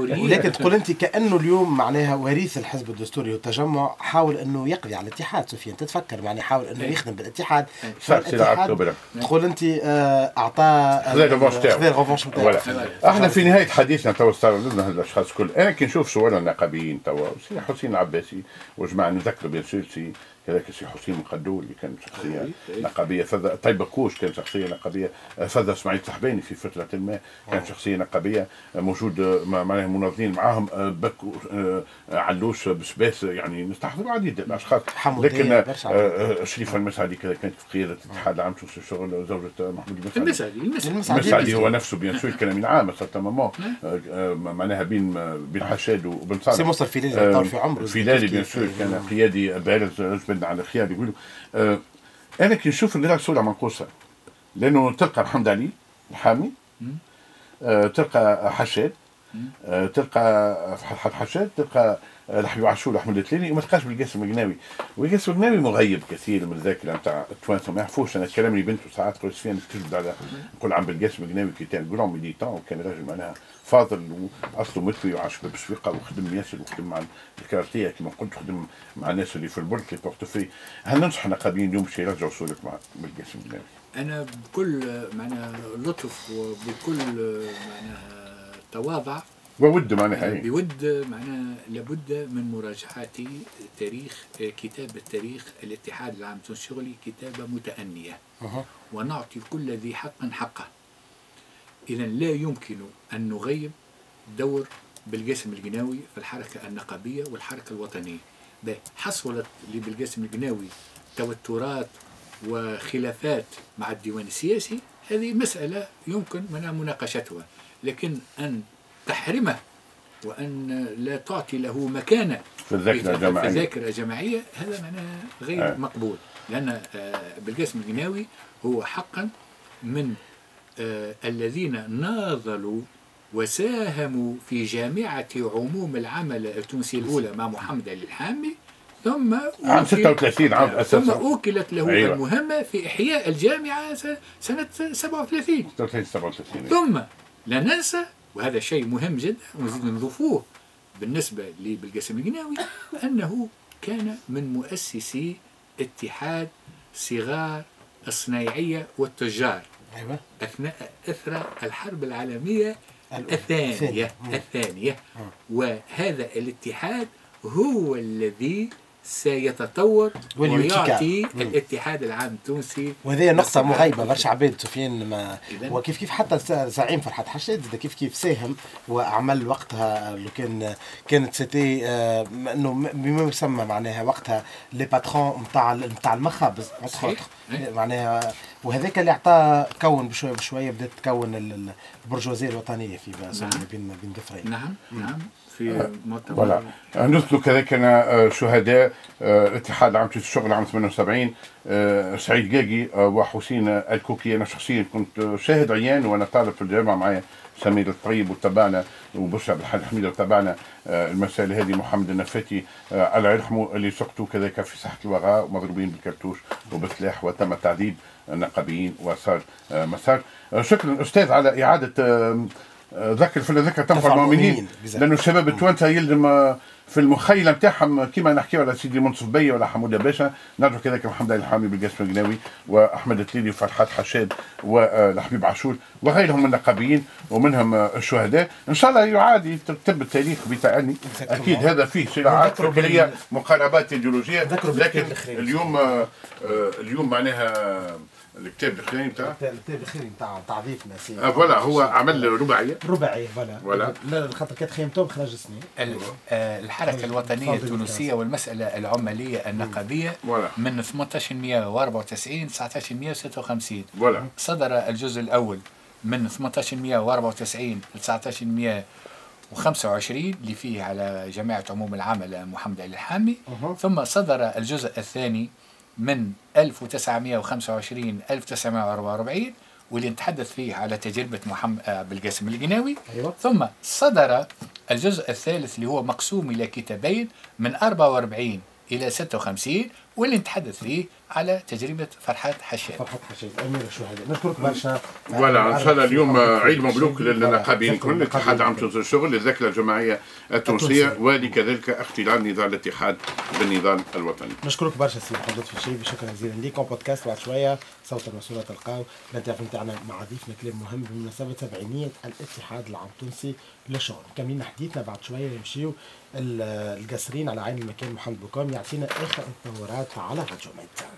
ولكن تقول أنت كانه اليوم معناها وريث الحزب الدستوري والتجمع حاول أنه يقضي على الاتحاد سفيان تتفكر يعني حاول أنه إيه. يخدم بالاتحاد. إيه. فالاتحاد تقول أنت آه، أعطاه خذا ال revanche تاعو. خذا ال revanche نتاعو ولا. إحنا في نهاية حديثنا توا استعرضنا الاشخاص الكل. أنا كي نشوف صور النقابيين توا سي حسين العباسي وجماعة نذكروا bien sûr كذلك سي حسين مقدول اللي كان شخصية نقابية فذا طيب كوش كان شخصية نقابية فذا إسماعيل سحباني في فترة ما كان شخصية نقابية موجود مع- معناها مناضلين معاهم بكو آه، علوش بسباس يعني نستحضر العديد من الأشخاص. لكن آه، آه، شريفه المسعدي كذا كانت في قيادة الاتحاد العام شو الشغل زوجة محمود المسعدي. المسعدي هو نفسه بيان سور كلام من عام سيرتامون معناها بين بين حشاد وبن صالح. سي آه، طار في عمره. الفيلالي كيف- بيان سور كان قيادي بارز جبدنا على الخيار يقولوا آه، أنا كي نشوف اللي راك صوره منقوصة لأنه تلقى محمد علي الحامي آه، تلقى حشاد تلقى فتحة حشاد تلقى آه، الحبيب عاشور احمد التليني وما تلقاش بالقاسم القناوي والقاسم القناوي مغيب كثير من الذاكره نتاع التوانسة. ما يعرفوش أنا كلام لي بنته ساعات تقول سفيان تجبد على نقول عم بالقاسم القناوي كي كان جرون ميليتون وكان راجل معناها فاضل وأصله متوي وعاش بسويقه وخدم ياسر وخدم مع الكارتيه كما قلت خدم مع الناس اللي في البرك لي بورتوفي هل ننصح نقابيين اليوم باش يرجعوا صورك مع بالقاسم القناوي أنا بكل معناها لطف وبكل معناها تواضع وود معناها هي بود معناها لابد من مراجعة تاريخ كتاب التاريخ الاتحاد العام الشغلي كتابة متأنية. ونعطي كل ذي حق حقه. إذا لا يمكن أن نغيب دور بالقاسم القناوي في الحركة النقابية والحركة الوطنية. حصلت لبالقاسم القناوي توترات وخلافات مع الديوان السياسي هذه مسألة يمكن منها مناقشتها. لكن أن تحرمه وأن لا تعطي له مكانة في الذاكرة في الجماعية. الذاكرة الجماعية هذا معناها غير آه. مقبول. لأن آه، بالقاسم القناوي هو حقا من آه، الذين ناضلوا وساهموا في جامعة عموم العمل التونسية الأولى مع محمد علي الحامي ثم عام أوكل- 36 عام ثم أساسا. أوكلت له أيوة. المهمة في إحياء الجامعة سنة 37 36 37 ثم لا ننسى وهذا شيء مهم جدا ونزيد نضيفوه بالنسبة لبالقاسم القناوي أنه كان من مؤسسي اتحاد صغار الصنايعية والتجار أيوه أثناء إثر الحرب العالمية. الثانية. الثانية وهذا الاتحاد هو الذي سيتطور. ويعطي. الاتحاد العام التونسي وهذه نقطة. مغيبة برشا عباد سفيان ما وكيف كيف حتى زعيم فرحات حشاد كيف كيف ساهم وعمل وقتها لو كان كانت سيتي آه، إنه بما يسمى معناها وقتها les patrons نتاع نتاع المخابز. إيه. معناها وهذاك اللي اعطاه كون بشوية بشوية بدات تكون ال- ال- البرجوازية الوطنية في بين بين بين ضفرين نعم نعم. في مؤتمر. voilà. نذكر كذلك أنا آه، شهداء آه، الاتحاد العام الشغل عام 78 آه، سعيد قاقي آه، وحسين الكوكي. أنا شخصيا كنت آه، شاهد عيان وأنا طالب في الجامعة معايا. سمير الطيب وتبعنا وبشرى عبد الحاج حميد وتبعنا آه، المسائل هذه محمد النفاتي آه، الله يرحمه اللي سقطوا كذلك في ساحة الوغاء ومضروبين بالكرتوش وبسلاح وتم تعذيب النقابيين وصار آه، مسار شكرا أستاذ على إعادة آه، ذكر في الذكر تنفع المؤمنين. لأنه الشباب التوانسة يلزم في المخيلة نتاعهم كما نحكيو على سيدي منصف بي ولا حمودة باشا نرجو كذلك محمد علي الحامي بالقاسم القناوي وأحمد التليلي وفرحات حشاد والحبيب عاشور وغيرهم من النقابيين ومنهم الشهداء. إن شاء الله يعاد يكتب التاريخ بتاعني. أكيد هذا فيه صراعات فكرية مقاربات إيديولوجية. لكن. اليوم آه، اليوم معناها الكتاب الاخراني بتاع الكتاب الخيري نتاع تعذيبنا سي آه، voilà هو عمل رباعيه رباعي voilà. voilà. لا خاطر كانت خيمتهم خرج سنين. آه، تفضل التونسية والمسألة العمالية النقابية voilà. من 1894 1956 voilà صدر الجزء الأول من 1894 ل 1925 اللي فيه على جماعة عموم العمل محمد علي الحامي. ثم صدر الجزء الثاني من 1925 1944 واللي نتحدث فيه على تجربة محمد عبد القاسم القناوي أيوة. ثم صدر الجزء الثالث اللي هو مقسوم إلى كتابين من 44 إلى 56 واللي نتحدث فيه على تجربة فرحات حشاد. فرحات حشيش امير شو هذا نشكرك برشا. voilà إن شاء الله اليوم عيد مبروك voilà. للنقابين شكراً. كل اتحاد عام تونس الشغل للذاكرة الجماعية التونسية التونسية. ولكذلك اختلال نضال الاتحاد بالنضال الوطني. نشكرك برشا سي محمد لطفي الشايبي شكرا جزيلا ليكم بودكاست بعد شوية صوت المسؤولة تلقاو ال interview نتاعنا مع ضيفنا كلام مهم بمناسبة سبعينية الاتحاد العام التونسي للشغل مكملين حديثنا بعد شوية نمشيو ال- القاسرين على عين المكان محمد بوكام يعطينا آخر التطورات على راديو ميدان